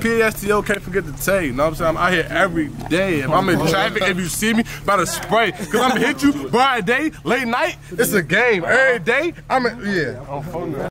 Pasto can't forget to tell you, know what I'm saying? I'm out here every day. If I'm in traffic, if you see me, about to spray. Cause I'm gonna hit you bright day, late night. It's a game. Every day, I'm in, yeah. I'm fucking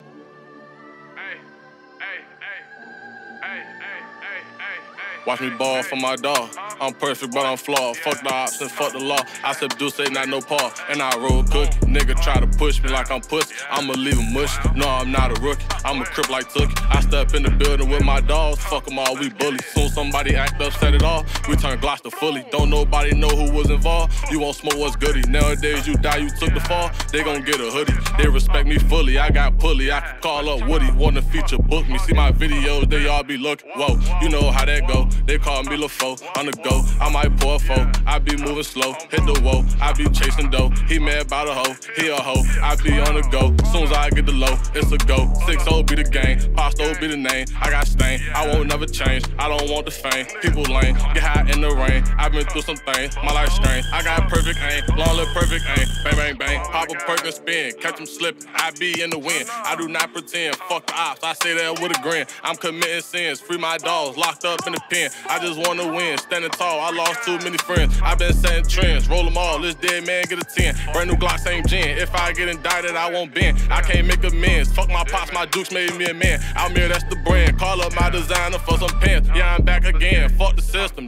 Watch me ball for my dog. I'm perfect, but I'm flawed. Fuck the ops and fuck the law. I said do say not no paw. And I roll cook. Nigga try to push me like I'm puss. I'ma leave him mush. No, I'm not a rookie. I'm a crip like Took. I step in the building with my dogs. Fuck them all, we bully. Soon somebody act up, set it off. We turn Glock to fully. Don't nobody know who was involved. You won't smoke what's goody. Nowadays you die, you took the fall. They gon' get a hoodie. They respect me fully. I got pulley. I can call up Woody. Wanna feature book me. See my videos, they all be looking. Whoa, you know how that go. They call me LaFo, on the go. I might pour a foe. I be moving slow, hit the whoa. I be chasing dough. He mad about a hoe, he a hoe. I be on the go. Soon as I get the low, it's a go. 6 be the game, Pasto be the name. I got stain, I won't never change. I don't want the fame. People lame, get high in the rain. i been through some things, my life strange. I got perfect aim, long live perfect aim. Bang, bang, bang. Pop a perk and spin, catch them slipping. I be in the wind. I do not pretend. Fuck the ops, I say that with a grin. I'm committing sins, free my dogs, locked up in the pen. I just wanna win, standing tall. I lost too many friends. i been setting trends, roll them all. This dead man get a 10. Brand new Glock, same gen. If I get indicted, I won't bend. I can't make amends. Fuck my pops, my dukes made me a man. Out here, that's the brand. Call up my designer for some pants. Yeah, I'm back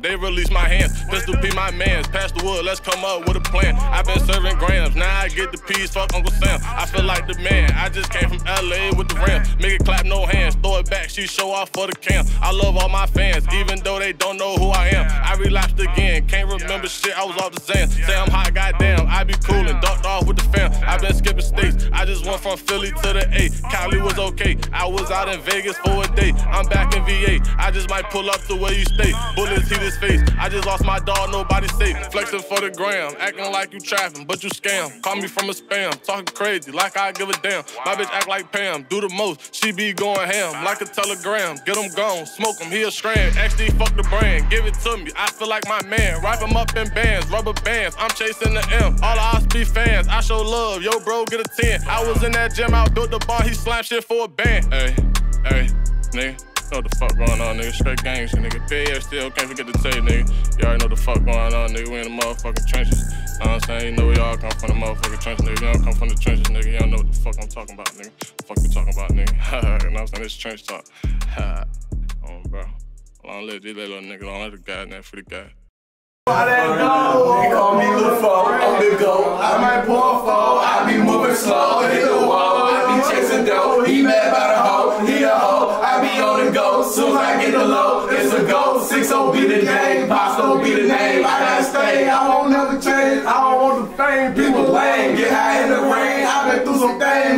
they release my hands. Pistol be my mans. Pass the wood, let's come up with a plan. i been serving grams, now I get the peas. Fuck Uncle Sam. I feel like the man. I just came from LA with the ram. Make it clap, no hands. Throw it back, she show off for the cam. I love all my fans, even though they don't know who I am. I relapsed again, can't remember shit, I was off the Xan. Say I'm hot, goddamn, I be coolin', ducked off with the fam. I been skipping states, I just went from Philly to the A. Cali was okay, I was out in Vegas for a day. I'm back in VA, I just might pull up the way you stay. Bullets hit his face, I just lost my dog, nobody safe. Flexing for the gram, acting like you trapping, but you scam. Call me from a spam, talking crazy, like I give a damn. My bitch act like Pam, do the most, she be going ham, like a telegram. Get him gone, smoke him, he a strand. Actually, fuck the brand, give it to me. I feel like my man. Wrap him up in bands, rubber bands. I'm chasing the M. All the ops be fans. I show love. Yo, bro, get a 10. I was in that gym, out built the bar. He slammed shit for a band. Hey, hey, nigga. Know the fuck going on, nigga. Straight gangs, nigga. PAF still can't forget to tell you, nigga. You already know the fuck going on, nigga. We in the motherfucking trenches. Know what I'm saying? You know we all come from the motherfucking trenches, nigga. You don't come from the trenches, nigga. Don't know what the fuck I'm talking about, nigga. The fuck you talking about, nigga? you know what I'm saying? This trench talk. oh, bro. Long live these little niggas. Long live the guy, man. For the guy. I let go. They call me LaFo on the go. I might pour four. Soon as I get the low, it's a go. 6 be the name. Pasto be the name. I gotta stay. I won't never change. I don't want the fame. People lame. Get high in the rain. I been through some things.